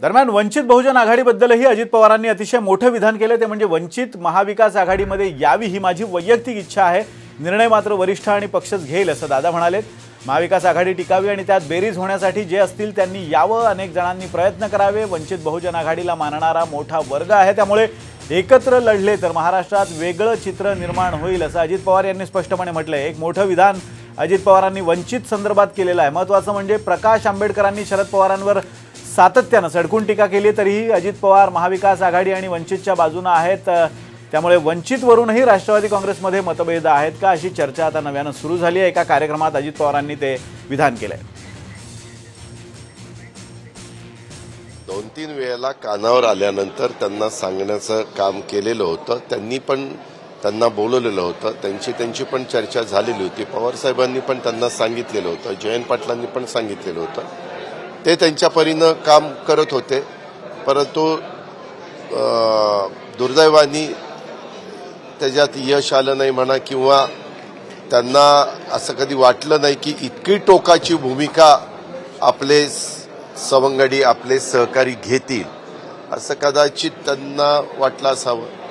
दरम्यान वंचित बहुजन आघाडीबद्दलही अजित पवारांनी अतिशय मोठं विधान केलं. ते म्हणजे वंचित महाविकास आघाडीमध्ये यावी ही माझी वैयक्तिक इच्छा आहे. निर्णय मात्र वरिष्ठ आणि पक्षच घेईल असं दादा म्हणालेत. महाविकास आघाडी टिकावी आणि त्यात बेरीज होण्यासाठी जे असतील त्यांनी यावं. अनेक जणांनी प्रयत्न करावे. वंचित बहुजन आघाडीला मानणारा मोठा वर्ग आहे. त्यामुळे एकत्र लढले तर महाराष्ट्रात वेगळं चित्र निर्माण होईल असं अजित पवार यांनी स्पष्टपणे म्हटलंय. एक मोठं विधान अजित पवारांनी वंचित संदर्भात केलेलं आहे. महत्त्वाचं म्हणजे प्रकाश आंबेडकरांनी शरद पवारांवर सातत्यानं सडकून टीका केली तरीही अजित पवार महाविकास आघाडी आणि वंचितच्या बाजूनं आहेत. त्यामुळे वंचितवरूनही राष्ट्रवादी काँग्रेसमध्ये मतभेद आहेत का अशी चर्चा आता नव्यानं सुरू झाली आहे. एका कार्यक्रमात अजित पवारांनी ते विधान केलंय. दोन तीन वेळेला कानावर आल्यानंतर त्यांना सांगण्याचं काम केलेलं होतं. त्यांनी पण त्यांना बोलवलेलं होतं. त्यांची त्यांची पण चर्चा झालेली होती. पवारसाहेबांनी पण त्यांना सांगितलेलं होतं. जयंत पाटलांनी पण सांगितलेलं होतं. ते त्यांच्या परीनं काम करत होते. परंतु दुर्दैवानी त्याच्यात यश आलं नाही म्हणा किंवा त्यांना असं कधी वाटलं नाही की इतकी टोकाची भूमिका आपले सवंगडी आपले सहकारी घेतील. असं कदाचित त्यांना वाटलं असावं.